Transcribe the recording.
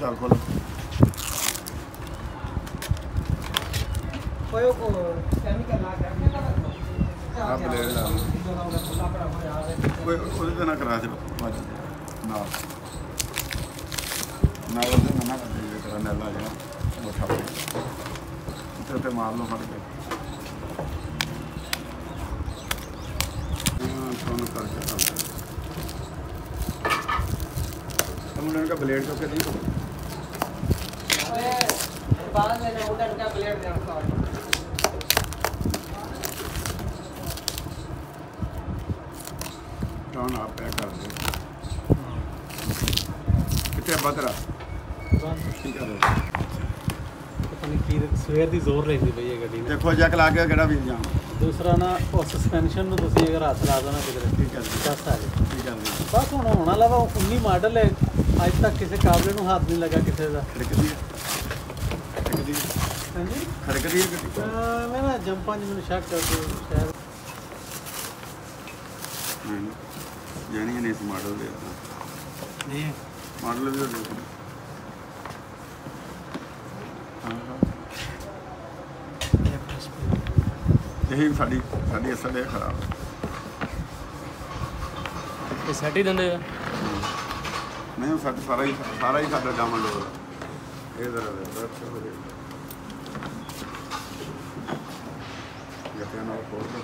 ਚੱਲ ਖੋਲ ਕੋਈ ਕੈਮੀਕਲ ਕੇ ਆ ਬਲੇਡ ਲਾ ਲਓ। ਕੋਈ ਉਹਦੇ ਤੇ ਨਾ ਕਰਾ ਚ ਵੱਜ ਨਾਲ ਨਾਲ ਉਹਦੇ ਨਾ ਦੇ ਨੈਲ ਆ ਮੋਟਾ ਤੇ ਤੇ ਮਾਰ ਲਓ ਫੜ ਕੇ ਤੁਹਾਨੂੰ ਕਰਕੇ ਕਰ ਤੁਮ ਨੇ ਕਾ ਬਲੇਡ ਤੋਂ ਕਦੀ ਤੋਂ ਬਾਅਦ में ਟਾਉਨ ਆਪੇ ਕਰਦੇ ਕਿਤੇ ਬਦਰਾ ਠੀਕ ਹੈ ਪਤਾ ਨਹੀਂ ਕੀ ਸਵੇਰ ਦੀ ਜ਼ੋਰ ਲੈਂਦੀ ਪਈ ਹੈ ਗੱਡੀ ਨੇ। ਦੇਖੋ ਜੱਕ ਲਾ ਕੇ ਕਿਹੜਾ ਵੀ ਜਾਮ ਦੂਸਰਾ ਨਾ ਉਹ ਸਸਪੈਂਸ਼ਨ ਨੂੰ ਤੁਸੀਂ ਅਗਰ ਹੱਥ ਲਾ ਦੋ ਨਾ ਕਿਤੇ ਠੀਕ ਹੈ ਬਸ ਆ ਜੀ ਠੀਕ ਹੈ ਬਸ ਹੁਣ ਹੋਣਾ ਲਾਵਾ 19 ਮਾਡਲ ਹੈ। ਅੱਜ ਤੱਕ ਕਿਸੇ ਕਾਬਲੇ ਨੂੰ ਹੱਥ ਨਹੀਂ ਲੱਗਾ ਕਿਸੇ ਦਾ। ਖਿੜਕਦੀ ਹੈ। ਖਿੜਕਦੀ ਹੈ। ਹਾਂਜੀ? ਖੜਕਦੀ ਹੈ ਗੱਡੀ? ਅਹ ਮੈਂ ਨਾ ਜੰਪਾਂ 'ਚ ਮੈਨੂੰ ਸ਼ੱਕ ਕਰਦੇ ਸ਼ਾਇਦ ਹਾਂ ਜਾਣੀ ਨਹੀਂ ਇਸ ਮਾਡਲ ਦੇ ਨਹੀਂ। ਮਾਡਲ ਵੀ ਦੇਖੋ ਹਾਂ ਹਾਂ ਇਹ ਸਾਡੀ ਸਾਡੀ ਅਸਲ ਇਹ ਖਰਾਬ ਹੈ। ਇਹ ਸੈਟ ਹੀ ਦਿੰਦੇ ਆ। ਨਹੀਂ ਉਹ ਸਾਡਾ ਸਾਰਾ ਹੀ ਸਾਰਾ ਹੀ ਸਾਡਾ ਡਾਮਨ ਇਹ ਜ਼ਰਾ ਦੇ ਬਸ ਹੋ ਗਿਆ ਇਹ ਤੇ ਨਾ ਹੋਰ ਤੋਂ